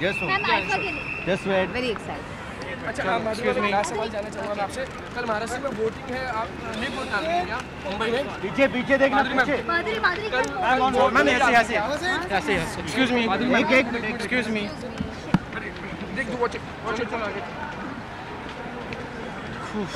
Just just wait very excited अच्छा हाँ माधुरी मैं लास्ट सवाल जानना चाहूँगा आपसे कल महाराष्ट्र में वोटिंग है आप नहीं वोट डाल रहे हैं मुंबई में पीछे पीछे देखना पीछे मैम ऐसे ऐसे एक्सक्यूज मी एक एक excuse me watch it. Watch it. Whew.